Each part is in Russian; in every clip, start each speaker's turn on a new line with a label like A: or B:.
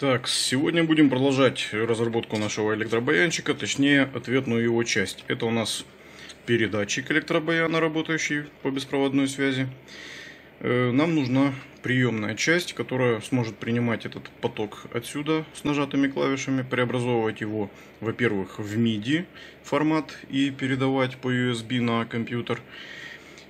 A: Так, сегодня будем продолжать разработку нашего электробаянчика, точнее ответную его часть. Это у нас передатчик электробаяна, работающий по беспроводной связи. Э, нам нужна приемная часть, которая сможет принимать этот поток отсюда с нажатыми клавишами, преобразовывать его, во-первых, в MIDI формат и передавать по USB на компьютер.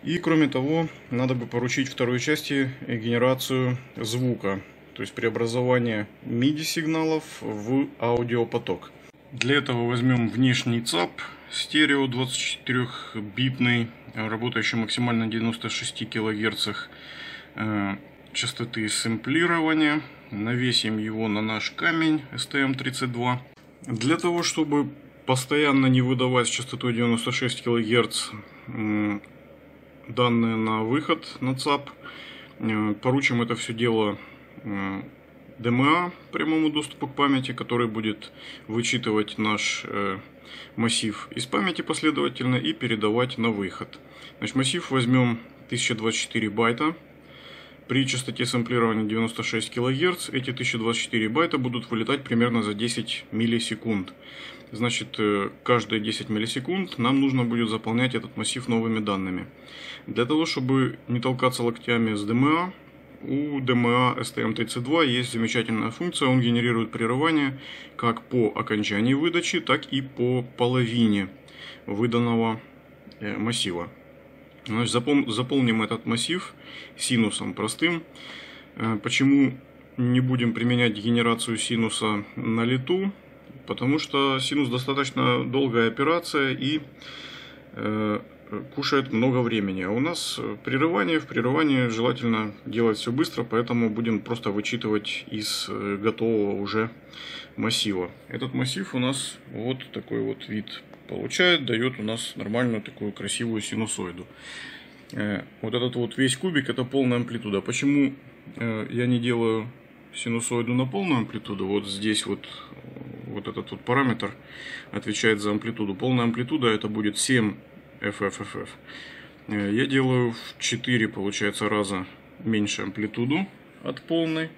A: И кроме того, надо бы поручить второй части генерацию звука то есть преобразование MIDI сигналов в аудиопоток. Для этого возьмем внешний ЦАП стерео 24-битный, работающий максимально на 96 кГц э, частоты сэмплирования. Навесим его на наш камень STM32. Для того, чтобы постоянно не выдавать с частотой 96 кГц данные на выход на ЦАП, э, поручим это все дело DMA прямому доступу к памяти, который будет вычитывать наш э, массив из памяти последовательно и передавать на выход. Значит, массив возьмем 1024 байта. При частоте сэмплирования 96 кГц эти 1024 байта будут вылетать примерно за 10 миллисекунд. Значит, э, каждые 10 миллисекунд нам нужно будет заполнять этот массив новыми данными. Для того, чтобы не толкаться локтями с DMA, у DMA STM32 есть замечательная функция, он генерирует прерывание как по окончании выдачи, так и по половине выданного э, массива. Значит, заполним этот массив синусом простым. Э, почему не будем применять генерацию синуса на лету? Потому что синус достаточно долгая операция и э, кушает много времени. А у нас прерывание, в прерывании желательно делать все быстро, поэтому будем просто вычитывать из э, готового уже массива. Этот массив у нас вот такой вот вид получает, дает у нас нормальную такую красивую синусоиду. Э, вот этот вот весь кубик это полная амплитуда. Почему э, я не делаю синусоиду на полную амплитуду? Вот здесь вот вот этот вот параметр отвечает за амплитуду. Полная амплитуда это будет 7 FFFF. Э, я делаю в 4, получается, раза меньше амплитуду от полной,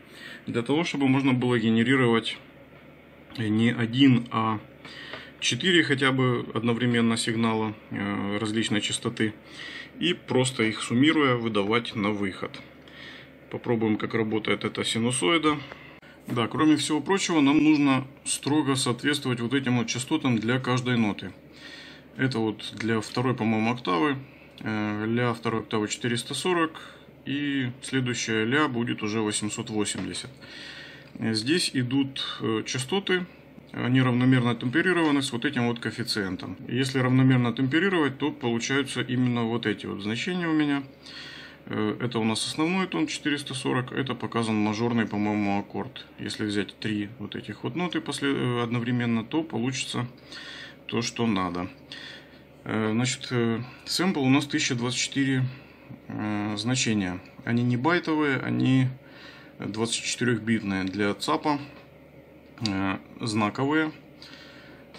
A: для того, чтобы можно было генерировать не один, а 4 хотя бы одновременно сигнала э, различной частоты и просто их суммируя выдавать на выход. Попробуем, как работает эта синусоида. Да, кроме всего прочего, нам нужно строго соответствовать вот этим вот частотам для каждой ноты. Это вот для второй, по-моему, октавы. Э, ля второй октавы 440. И следующая ля будет уже 880. Здесь идут э, частоты. Они равномерно темперированы с вот этим вот коэффициентом. Если равномерно темперировать, то получаются именно вот эти вот значения у меня. Э, это у нас основной тон 440, это показан мажорный, по-моему, аккорд. Если взять три вот этих вот ноты одновременно, то получится то, что надо. Э, значит, э, сэмпл у нас 1024 э, значения. Они не байтовые, они 24-битные. Для ЦАПа знаковые.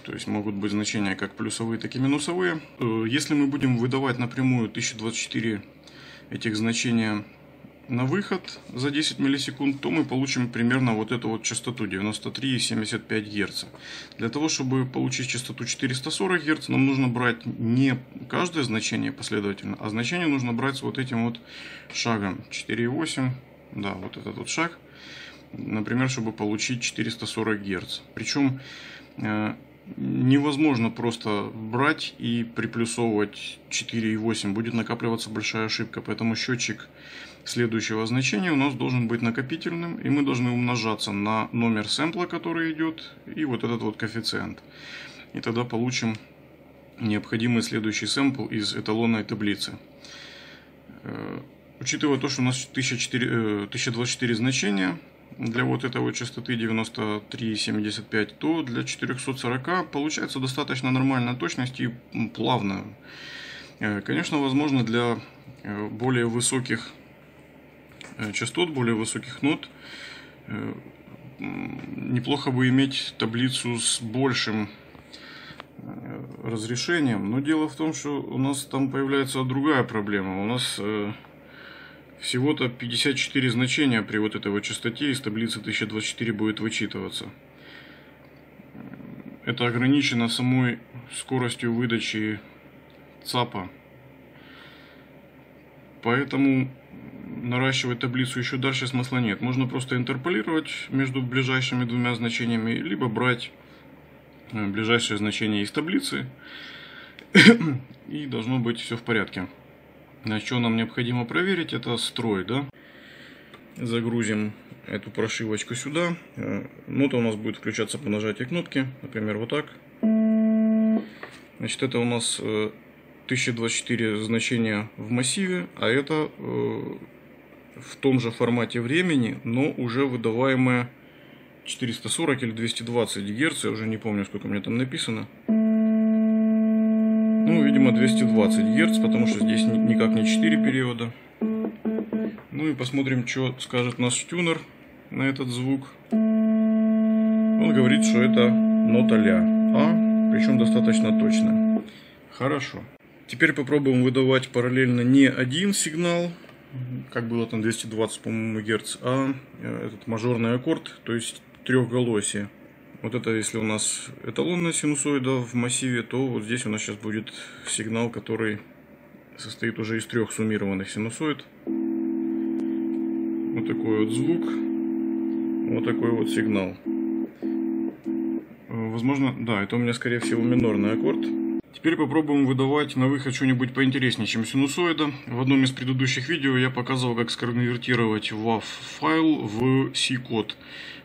A: То есть могут быть значения как плюсовые, так и минусовые. Если мы будем выдавать напрямую 1024 этих значения на выход за 10 миллисекунд, то мы получим примерно вот эту вот частоту 93,75 Гц. Для того, чтобы получить частоту 440 Гц, нам нужно брать не каждое значение последовательно, а значение нужно брать с вот этим вот шагом 4,8, да, вот этот вот шаг, например, чтобы получить 440 Гц. Причем э, невозможно просто брать и приплюсовывать 4,8, будет накапливаться большая ошибка, поэтому счетчик следующего значения у нас должен быть накопительным, и мы должны умножаться на номер сэмпла, который идет, и вот этот вот коэффициент. И тогда получим необходимый следующий сэмпл из эталонной таблицы. Э, учитывая то, что у нас 1004, 1024 э, значения для вот этой вот частоты 93,75, то для 440 получается достаточно нормальная точность и плавная. Э, конечно, возможно, для более высоких частот, более высоких нот, э, неплохо бы иметь таблицу с большим э, разрешением. Но дело в том, что у нас там появляется другая проблема. У нас всего-то 54 значения при вот этой вот частоте из таблицы 1024 будет вычитываться. Это ограничено самой скоростью выдачи ЦАПа. Поэтому наращивать таблицу еще дальше смысла нет. Можно просто интерполировать между ближайшими двумя значениями, либо брать э, ближайшее значение из таблицы, и должно быть все в порядке. Значит, что нам необходимо проверить, это строй, да. Загрузим эту прошивочку сюда. Э, нота у нас будет включаться по нажатию кнопки, например, вот так. Значит, это у нас 1024 э, значения в массиве, а это в том же формате времени, но уже выдаваемое 440 или 220 Гц, я уже не помню, сколько мне там написано. Ну, видимо, 220 Гц, потому что здесь никак не 4 периода. Ну и посмотрим, что скажет наш тюнер на этот звук. Он говорит, что это нота ля, а, причем достаточно точно. Хорошо. Теперь попробуем выдавать параллельно не один сигнал, как было там 220, по-моему, Герц, а э, этот мажорный аккорд, то есть трехголосие. Вот это, если у нас эталонная синусоида в массиве, то вот здесь у нас сейчас будет сигнал, который состоит уже из трех суммированных синусоид. Вот такой вот звук, вот такой вот сигнал. Э, возможно, да, это у меня, скорее всего, минорный аккорд. Теперь попробуем выдавать на выход что-нибудь поинтереснее, чем синусоида. В одном из предыдущих видео я показывал, как сконвертировать WAV файл в C-код,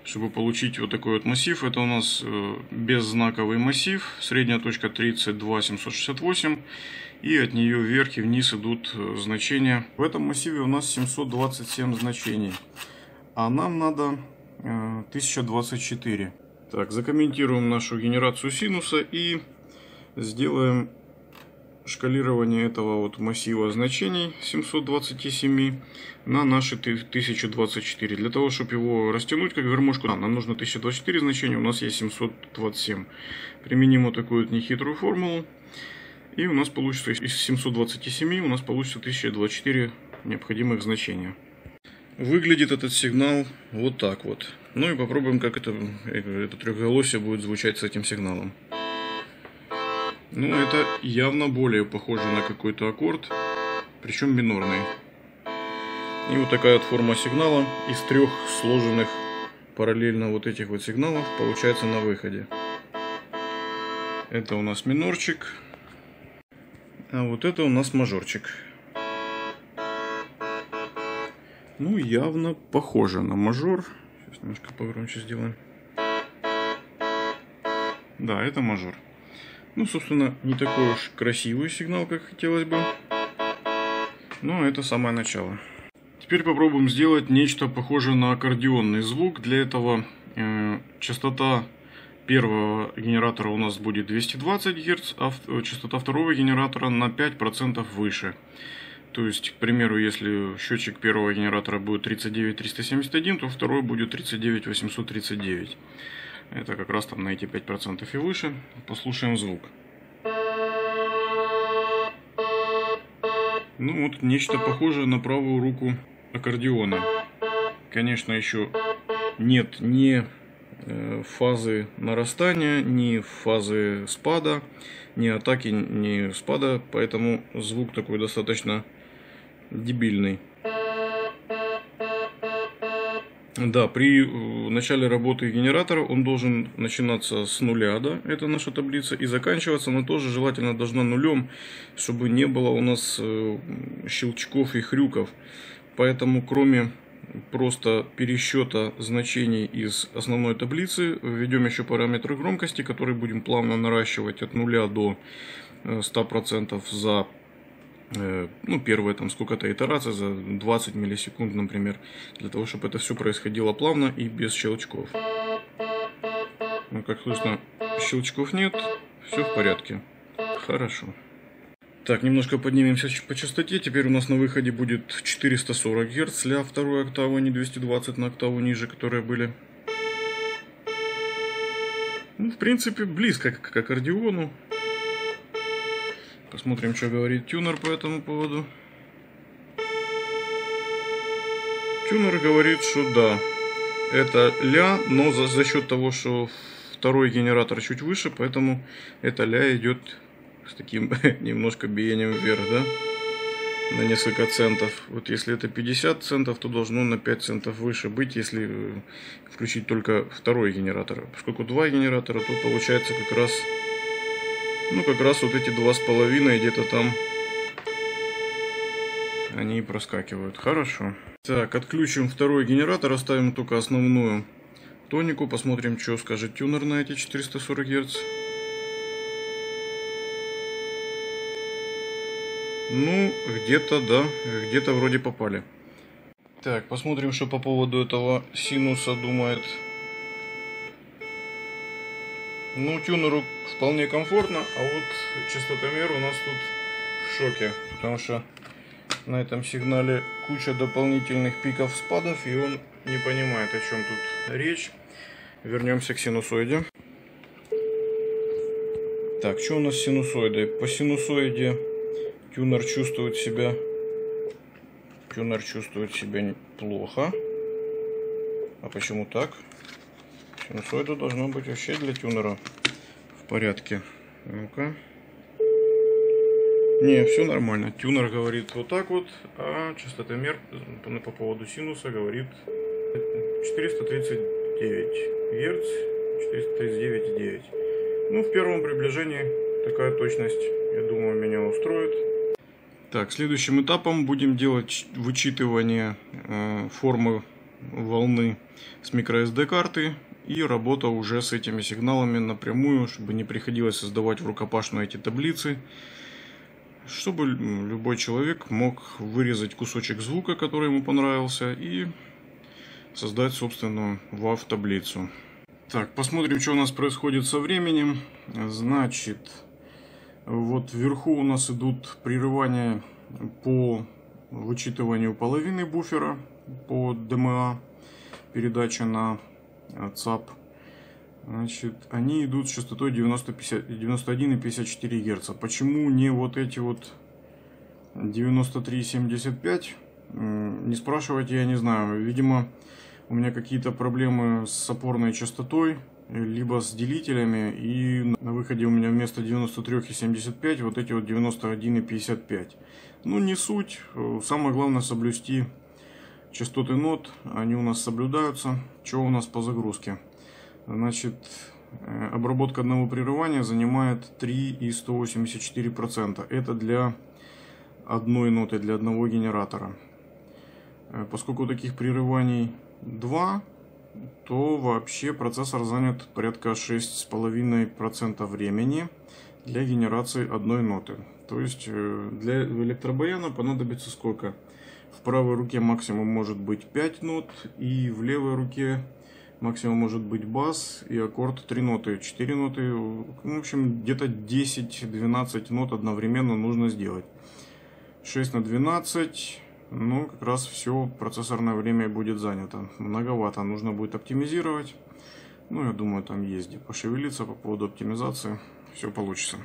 A: чтобы получить вот такой вот массив. Это у нас э, беззнаковый массив, средняя точка 32768, и от нее вверх и вниз идут э, значения. В этом массиве у нас 727 значений, а нам надо 1024. Э, так, закомментируем нашу генерацию синуса и сделаем шкалирование этого вот массива значений 727 на наши 1024. Для того, чтобы его растянуть как гармошку, нам нужно 1024 значения, у нас есть 727. Применим вот такую вот нехитрую формулу. И у нас получится из 727 у нас получится 1024 необходимых значения. Выглядит этот сигнал вот так вот. Ну и попробуем, как это, это трехголосие будет звучать с этим сигналом. Ну, это явно более похоже на какой-то аккорд, причем минорный. И вот такая вот форма сигнала из трех сложенных параллельно вот этих вот сигналов получается на выходе. Это у нас минорчик, а вот это у нас мажорчик. Ну, явно похоже на мажор. Сейчас немножко погромче сделаем. Да, это мажор. Ну, собственно, не такой уж красивый сигнал, как хотелось бы. Но это самое начало. Теперь попробуем сделать нечто похожее на аккордеонный звук. Для этого э, частота первого генератора у нас будет 220 Гц, а э, частота второго генератора на 5% выше. То есть, к примеру, если счетчик первого генератора будет 39371, то второй будет 39839. Это как раз там на эти 5% и выше. Послушаем звук. Ну вот нечто похожее на правую руку аккордеона. Конечно, еще нет ни э, фазы нарастания, ни фазы спада, ни атаки, ни спада, поэтому звук такой достаточно дебильный. Да, при э, начале работы генератора он должен начинаться с нуля, да, это наша таблица, и заканчиваться она тоже желательно должна нулем, чтобы не было у нас э, щелчков и хрюков. Поэтому кроме просто пересчета значений из основной таблицы, введем еще параметры громкости, которые будем плавно наращивать от нуля до 100% э, за ну, первая там сколько-то итераций за 20 миллисекунд, например, для того, чтобы это все происходило плавно и без щелчков. Ну, как слышно, щелчков нет, все в порядке. Хорошо. Так, немножко поднимемся по частоте. Теперь у нас на выходе будет 440 Гц для второй октавы, не 220 на октаву ниже, которые были. Ну, в принципе, близко к аккордеону. Посмотрим, что говорит тюнер по этому поводу. Тюнер говорит, что да, это ля, но за, за счет того, что второй генератор чуть выше, поэтому эта ля идет с таким немножко биением вверх, да, на несколько центов. Вот если это 50 центов, то должно на 5 центов выше быть, если э, включить только второй генератор. Поскольку два генератора, то получается как раз, ну как раз вот эти два с половиной где-то там они проскакивают. Хорошо. Так, отключим второй генератор, оставим только основную тонику. Посмотрим, что скажет тюнер на эти 440 Гц. Ну, где-то, да, где-то вроде попали. Так, посмотрим, что по поводу этого синуса думает. Ну, тюнеру вполне комфортно, а вот частотомер у нас тут в шоке. Потому что на этом сигнале куча дополнительных пиков спадов, и он не понимает, о чем тут речь. Вернемся к синусоиде. Так, что у нас с синусоидой? По синусоиде Тюнер чувствует себя... Тюнер чувствует себя плохо. А почему так? Синусоида должна быть вообще для тюнера в порядке. Ну-ка. Не, все нормально. Тюнер говорит вот так вот, а частотомер по поводу синуса говорит 439 Гц, 439,9. Ну, в первом приближении такая точность, я думаю, меня устроит. Так, следующим этапом будем делать вычитывание э, формы волны с microSD карты и работа уже с этими сигналами напрямую, чтобы не приходилось создавать в рукопашную эти таблицы, чтобы любой человек мог вырезать кусочек звука, который ему понравился, и создать собственную WAV таблицу. Так, посмотрим, что у нас происходит со временем. Значит, вот вверху у нас идут прерывания по вычитыванию половины буфера по DMA, передача на ЦАП. Значит, они идут с частотой 91,54 Гц. Почему не вот эти вот 93,75? Не спрашивайте, я не знаю. Видимо, у меня какие-то проблемы с опорной частотой либо с делителями, и на выходе у меня вместо 93,75 вот эти вот 91,55. Ну, не суть. Самое главное соблюсти частоты нот, они у нас соблюдаются. Что у нас по загрузке? Значит, э, обработка одного прерывания занимает 3,184%. Это для одной ноты, для одного генератора. Э, поскольку таких прерываний 2, то вообще процессор занят порядка 6,5% времени для генерации одной ноты. То есть э, для электробаяна понадобится сколько? В правой руке максимум может быть 5 нот, и в левой руке максимум может быть бас и аккорд 3 ноты. 4 ноты, ну, в общем, где-то 10-12 нот одновременно нужно сделать. 6 на 12 ну, как раз все процессорное время будет занято. Многовато, нужно будет оптимизировать. Ну, я думаю, там есть где пошевелиться по поводу оптимизации. Все получится.